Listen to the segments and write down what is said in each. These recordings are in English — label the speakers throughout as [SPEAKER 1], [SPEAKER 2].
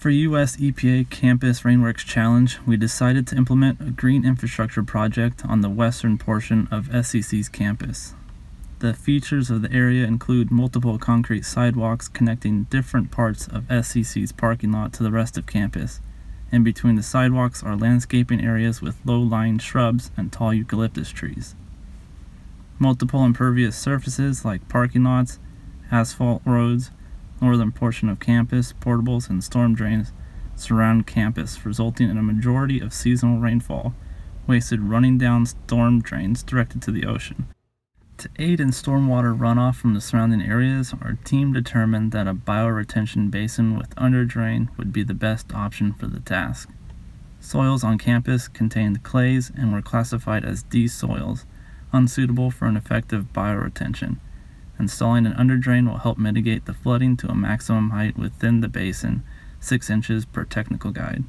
[SPEAKER 1] For US EPA Campus RainWorks Challenge, we decided to implement a green infrastructure project on the western portion of SCC's campus. The features of the area include multiple concrete sidewalks connecting different parts of SCC's parking lot to the rest of campus. In between the sidewalks are landscaping areas with low-lying shrubs and tall eucalyptus trees. Multiple impervious surfaces like parking lots, asphalt roads, northern portion of campus, portables, and storm drains surround campus, resulting in a majority of seasonal rainfall wasted running down storm drains directed to the ocean. To aid in stormwater runoff from the surrounding areas, our team determined that a bioretention basin with underdrain would be the best option for the task. Soils on campus contained clays and were classified as D soils, unsuitable for an effective bioretention. Installing an underdrain will help mitigate the flooding to a maximum height within the basin, 6 inches per technical guide.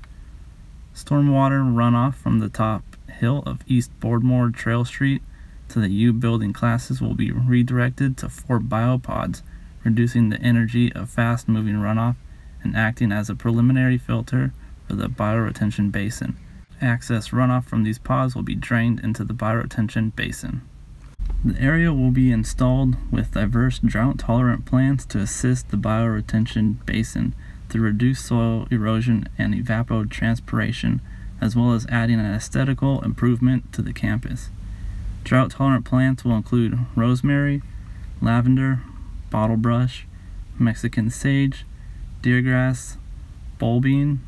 [SPEAKER 1] Stormwater runoff from the top hill of East Boardmore Trail Street to the U building classes will be redirected to four biopods, reducing the energy of fast moving runoff and acting as a preliminary filter for the bioretention basin. Access runoff from these pods will be drained into the bioretention basin. The area will be installed with diverse drought-tolerant plants to assist the bioretention basin to reduce soil erosion and evapotranspiration, as well as adding an aesthetical improvement to the campus. Drought-tolerant plants will include rosemary, lavender, bottlebrush, Mexican sage, deergrass, bulbine,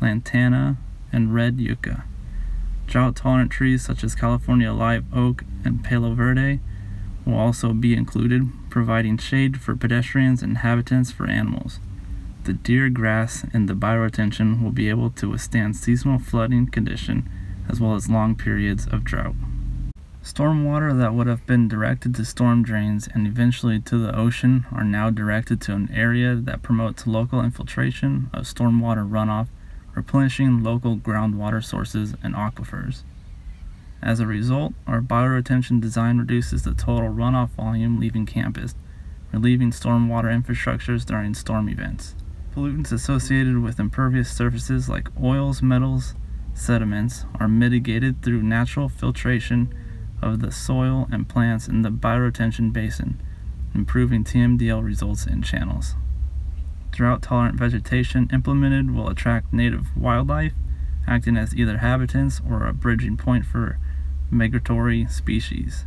[SPEAKER 1] lantana, and red yucca. Drought tolerant trees such as California live oak and palo verde will also be included, providing shade for pedestrians and habitats for animals. The deer grass and the bioretention will be able to withstand seasonal flooding condition as well as long periods of drought. Stormwater that would have been directed to storm drains and eventually to the ocean are now directed to an area that promotes local infiltration of stormwater runoff replenishing local groundwater sources and aquifers. As a result, our bioretention design reduces the total runoff volume leaving campus, relieving stormwater infrastructures during storm events. Pollutants associated with impervious surfaces like oils, metals, sediments are mitigated through natural filtration of the soil and plants in the bioretention basin, improving TMDL results in channels. Drought-tolerant vegetation implemented will attract native wildlife, acting as either habitants or a bridging point for migratory species.